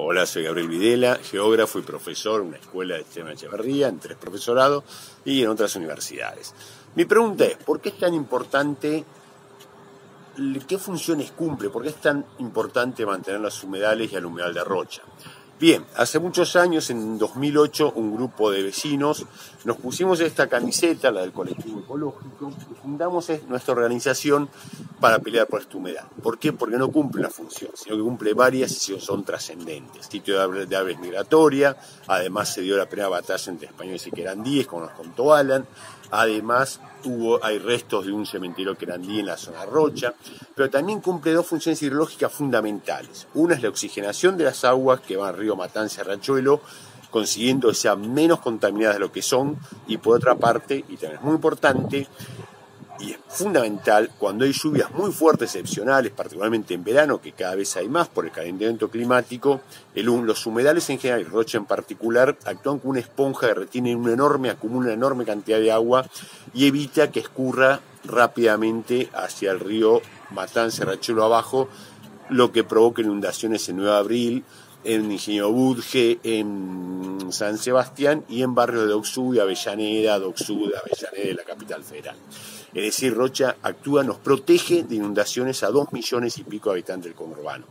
Hola, soy Gabriel Videla, geógrafo y profesor en una escuela de Esteban Echeverría, en tres profesorados y en otras universidades. Mi pregunta es, ¿por qué es tan importante, qué funciones cumple, por qué es tan importante mantener los humedales y el humedal de Rocha? Bien, hace muchos años, en 2008, un grupo de vecinos nos pusimos esta camiseta, la del colectivo ecológico, y fundamos nuestra organización para pelear por esta humedad. ¿Por qué? Porque no cumple una función, sino que cumple varias y son trascendentes. Sitio de aves migratoria, además se dio la primera batalla entre españoles y querandíes, como nos contó Alan, Además, hay restos de un cementerio querandí en la zona rocha, pero también cumple dos funciones hidrológicas fundamentales. Una es la oxigenación de las aguas que van al río Matanza Rachuelo, consiguiendo que sean menos contaminadas de lo que son, y por otra parte, y también es muy importante, y es fundamental cuando hay lluvias muy fuertes, excepcionales, particularmente en verano, que cada vez hay más por el calentamiento climático, los humedales en general y Rocha en particular actúan como una esponja que retiene una enorme, acumula una enorme cantidad de agua y evita que escurra rápidamente hacia el río Matanza, Rachuelo abajo, lo que provoca inundaciones en Nueva Abril, en Ingenio Budge, en San Sebastián y en barrios de Doxú y Avellaneda, Doxú, Avellaneda, la capital federal. Es decir, Rocha actúa, nos protege de inundaciones a dos millones y pico de habitantes del conurbano.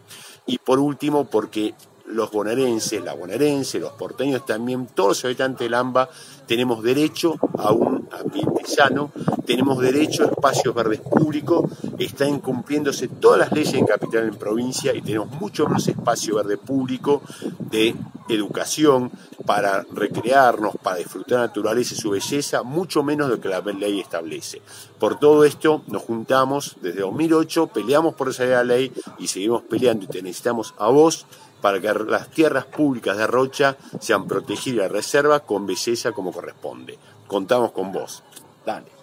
Y por último, porque los bonaerenses, la bonaerense, los porteños también, todos los habitantes del AMBA, tenemos derecho a un ambiente sano, tenemos derecho a espacios verdes públicos, están cumpliéndose todas las leyes en capital en provincia y tenemos mucho más espacio verde público de educación para recrearnos, para disfrutar la naturaleza y su belleza, mucho menos de lo que la ley establece. Por todo esto nos juntamos desde 2008, peleamos por esa ley y seguimos peleando y te necesitamos a vos para que las tierras públicas de Rocha sean protegidas y reservas con belleza como corresponde. Contamos con vos. Dale.